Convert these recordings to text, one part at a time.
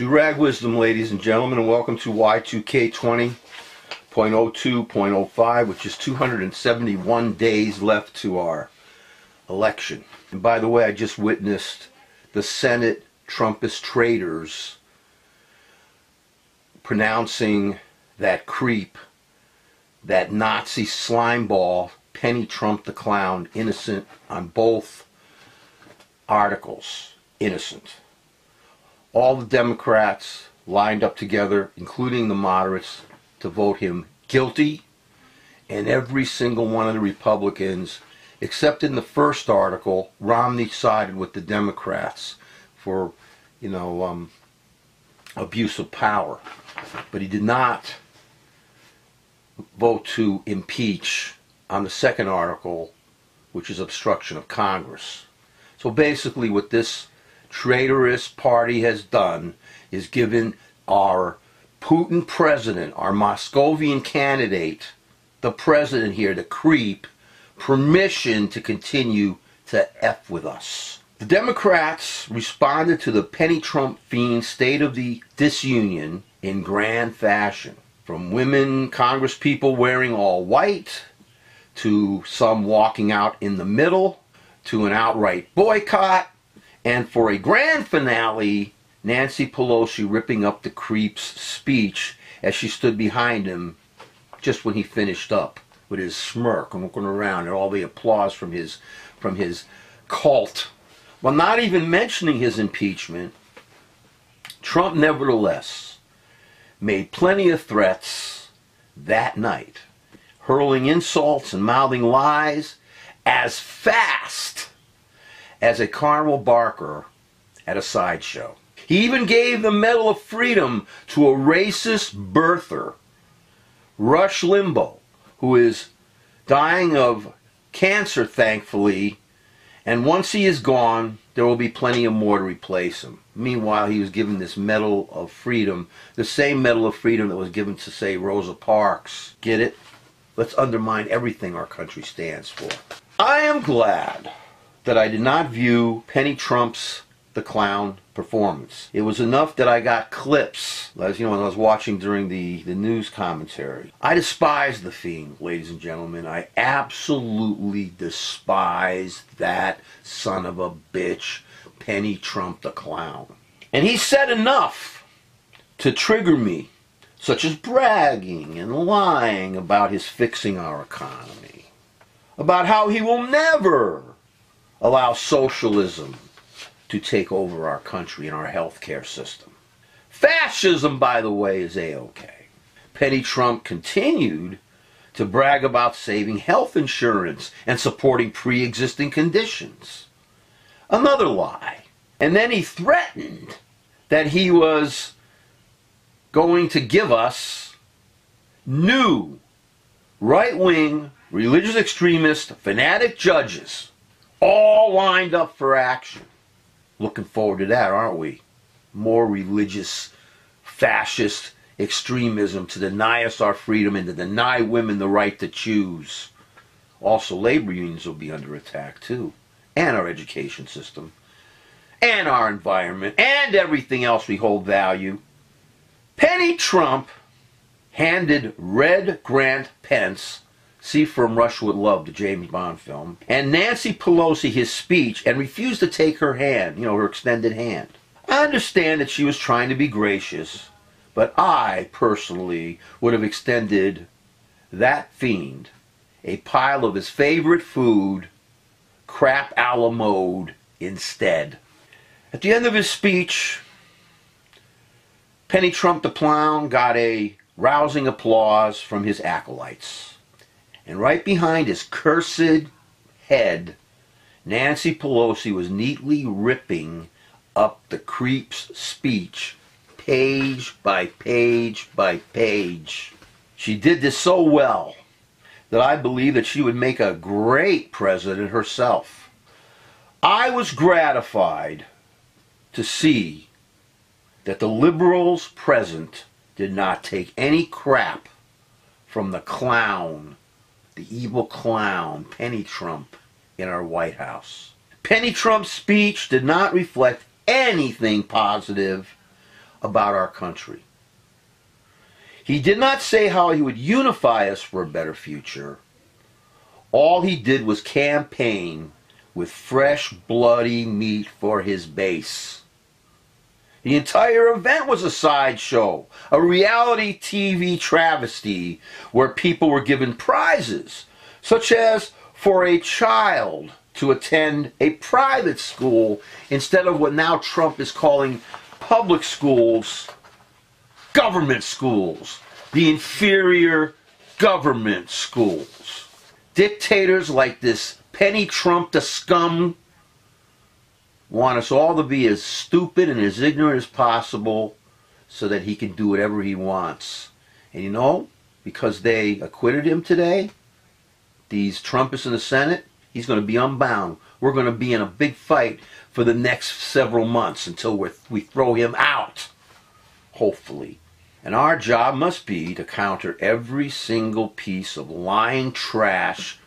Doo Rag Wisdom, ladies and gentlemen, and welcome to Y2K 20.02.05, which is 271 days left to our election. And by the way, I just witnessed the Senate Trumpist traitors pronouncing that creep, that Nazi slimeball, Penny Trump the Clown, innocent on both articles. Innocent all the Democrats lined up together, including the moderates, to vote him guilty, and every single one of the Republicans, except in the first article, Romney sided with the Democrats for, you know, um, abuse of power. But he did not vote to impeach on the second article, which is obstruction of Congress. So basically, what this traitorous party has done is given our Putin president, our Moscovian candidate, the president here, the creep, permission to continue to F with us. The Democrats responded to the Penny Trump fiend state of the disunion in grand fashion. From women congresspeople wearing all white, to some walking out in the middle, to an outright boycott, and for a grand finale, Nancy Pelosi ripping up the creep's speech as she stood behind him just when he finished up with his smirk and looking around and all the applause from his from his cult. While not even mentioning his impeachment, Trump nevertheless made plenty of threats that night, hurling insults and mouthing lies as fast as a carnival barker at a sideshow. He even gave the Medal of Freedom to a racist birther, Rush Limbaugh, who is dying of cancer, thankfully, and once he is gone, there will be plenty of more to replace him. Meanwhile, he was given this Medal of Freedom, the same Medal of Freedom that was given to, say, Rosa Parks. Get it? Let's undermine everything our country stands for. I am glad that I did not view Penny Trump's The Clown performance. It was enough that I got clips, as you know, when I was watching during the, the news commentary. I despise the fiend, ladies and gentlemen. I absolutely despise that son of a bitch, Penny Trump the Clown. And he said enough to trigger me, such as bragging and lying about his fixing our economy, about how he will never allow socialism to take over our country and our healthcare system. Fascism, by the way, is a-okay. Penny Trump continued to brag about saving health insurance and supporting pre-existing conditions. Another lie. And then he threatened that he was going to give us new right-wing, religious extremist, fanatic judges all lined up for action. Looking forward to that, aren't we? More religious, fascist extremism to deny us our freedom and to deny women the right to choose. Also, labor unions will be under attack too, and our education system, and our environment, and everything else we hold value. Penny Trump handed Red Grant Pence See From Russia with Love, the James Bond film, and Nancy Pelosi his speech and refused to take her hand, you know, her extended hand. I understand that she was trying to be gracious, but I, personally, would have extended that fiend a pile of his favorite food, crap a la mode, instead. At the end of his speech, Penny Trump the Clown got a rousing applause from his acolytes. And right behind his cursed head, Nancy Pelosi was neatly ripping up the creep's speech page by page by page. She did this so well that I believe that she would make a great president herself. I was gratified to see that the liberals present did not take any crap from the clown the evil clown, Penny Trump, in our White House. Penny Trump's speech did not reflect anything positive about our country. He did not say how he would unify us for a better future. All he did was campaign with fresh, bloody meat for his base. The entire event was a sideshow, a reality TV travesty where people were given prizes, such as for a child to attend a private school instead of what now Trump is calling public schools, government schools, the inferior government schools. Dictators like this Penny Trump, the scum, want us all to be as stupid and as ignorant as possible so that he can do whatever he wants. And you know, because they acquitted him today, these Trumpists in the Senate, he's going to be unbound. We're going to be in a big fight for the next several months until we we throw him out, hopefully. And our job must be to counter every single piece of lying trash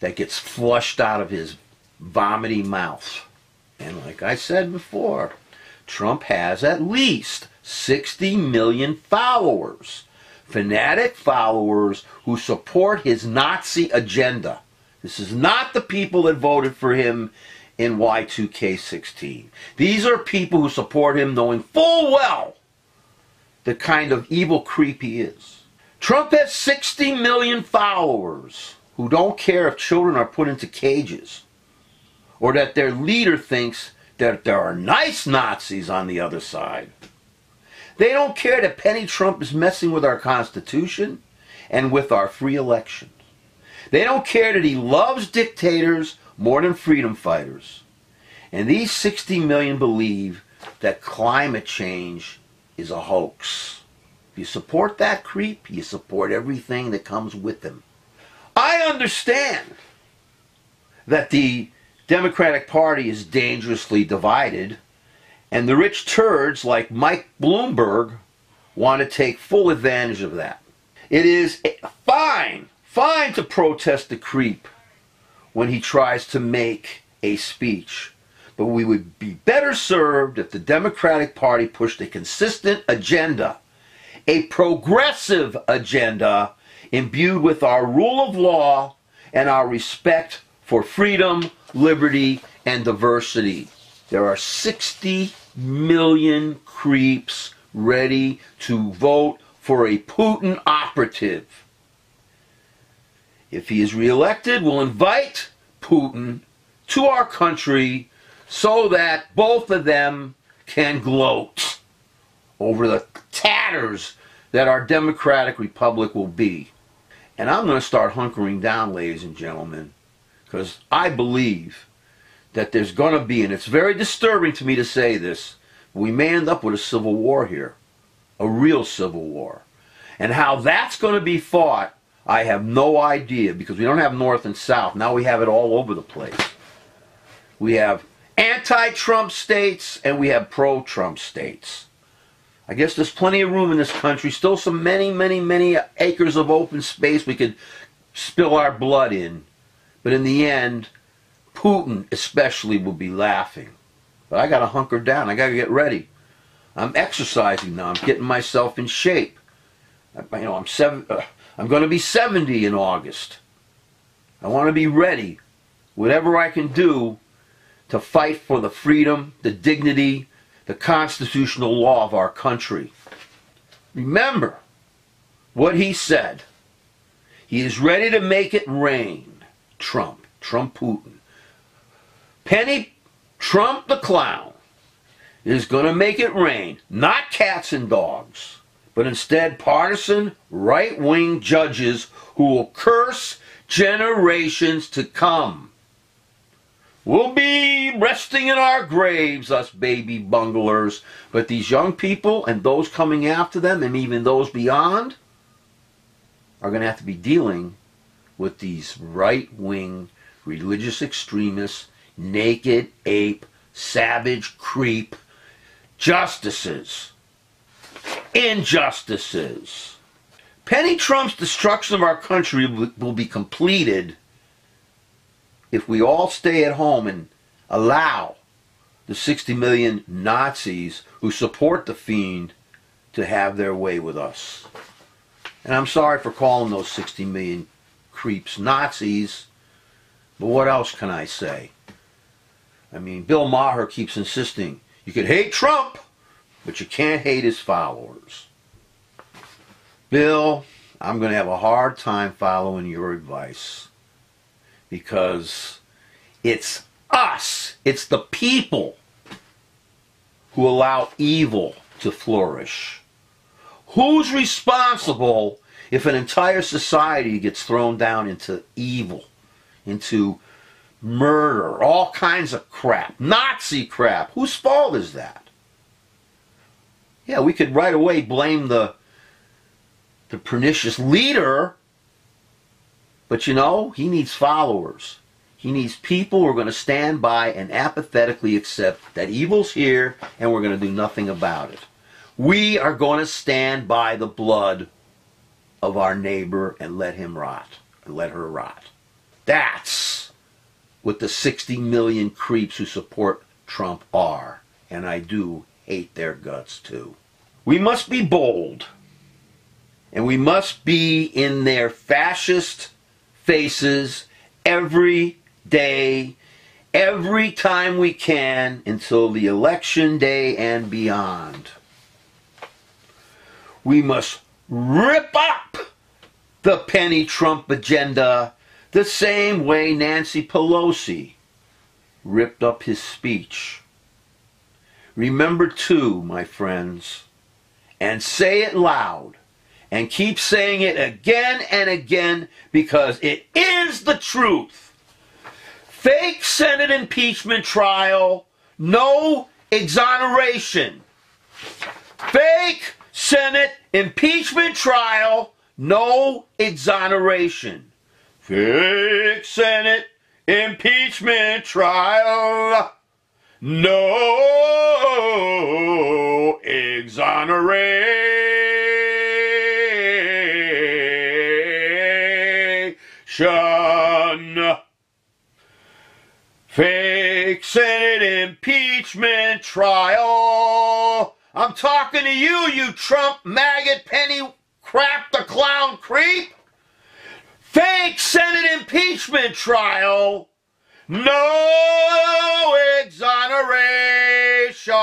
that gets flushed out of his vomity mouth. And like I said before, Trump has at least 60 million followers, fanatic followers who support his Nazi agenda. This is not the people that voted for him in Y2K16. These are people who support him knowing full well the kind of evil creep he is. Trump has 60 million followers who don't care if children are put into cages or that their leader thinks that there are nice Nazis on the other side. They don't care that Penny Trump is messing with our Constitution and with our free elections. They don't care that he loves dictators more than freedom fighters. And these 60 million believe that climate change is a hoax. If you support that creep, you support everything that comes with him. I understand that the Democratic Party is dangerously divided, and the rich turds like Mike Bloomberg want to take full advantage of that. It is fine, fine to protest the creep when he tries to make a speech. But we would be better served if the Democratic Party pushed a consistent agenda, a progressive agenda imbued with our rule of law and our respect for freedom, liberty, and diversity. There are 60 million creeps ready to vote for a Putin operative. If he is reelected, we'll invite Putin to our country so that both of them can gloat over the tatters that our democratic republic will be. And I'm going to start hunkering down, ladies and gentlemen, because I believe that there's going to be, and it's very disturbing to me to say this, we may end up with a civil war here, a real civil war. And how that's going to be fought, I have no idea because we don't have North and South. Now we have it all over the place. We have anti Trump states and we have pro Trump states. I guess there's plenty of room in this country, still some many, many, many acres of open space we could spill our blood in. But in the end, Putin especially will be laughing. But I got to hunker down. I got to get ready. I'm exercising now. I'm getting myself in shape. You know, I'm seven. Uh, I'm going to be 70 in August. I want to be ready, whatever I can do, to fight for the freedom, the dignity, the constitutional law of our country. Remember what he said. He is ready to make it rain. Trump, Trump Putin. Penny Trump the clown is going to make it rain, not cats and dogs, but instead partisan right wing judges who will curse generations to come. We'll be resting in our graves, us baby bunglers. But these young people and those coming after them, and even those beyond, are going to have to be dealing with these right wing religious extremists, naked ape, savage creep justices, injustices. Penny Trump's destruction of our country will be completed if we all stay at home and allow the 60 million Nazis who support the fiend to have their way with us. And I'm sorry for calling those 60 million creeps Nazis, but what else can I say? I mean, Bill Maher keeps insisting you can hate Trump, but you can't hate his followers. Bill, I'm going to have a hard time following your advice because it's us, it's the people who allow evil to flourish. Who's responsible if an entire society gets thrown down into evil, into murder, all kinds of crap, Nazi crap? Whose fault is that? Yeah, we could right away blame the the pernicious leader, but you know, he needs followers. He needs people who are going to stand by and apathetically accept that evil's here and we're going to do nothing about it. We are going to stand by the blood of our neighbor and let him rot, and let her rot. That's what the 60 million creeps who support Trump are. And I do hate their guts too. We must be bold. And we must be in their fascist faces every day, every time we can until the election day and beyond. We must rip up the penny Trump agenda the same way Nancy Pelosi ripped up his speech. Remember, too, my friends, and say it loud and keep saying it again and again because it is the truth. Fake Senate impeachment trial, no exoneration. Fake Senate impeachment trial, no exoneration. Fake Senate impeachment trial, no exoneration. Fake Senate impeachment trial. I'm talking to you, you Trump maggot penny crap the clown creep. Fake Senate impeachment trial. No exoneration.